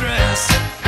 dress.